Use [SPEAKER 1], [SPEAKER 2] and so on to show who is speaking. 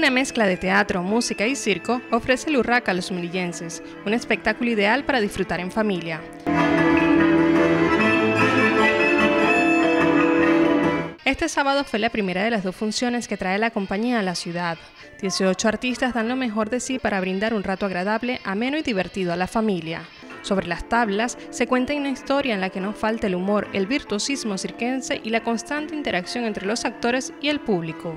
[SPEAKER 1] Una mezcla de teatro, música y circo ofrece el Urraca a los melillenses, un espectáculo ideal para disfrutar en familia. Este sábado fue la primera de las dos funciones que trae la compañía a la ciudad. 18 artistas dan lo mejor de sí para brindar un rato agradable, ameno y divertido a la familia. Sobre las tablas se cuenta una historia en la que no falta el humor, el virtuosismo cirquense y la constante interacción entre los actores y el público.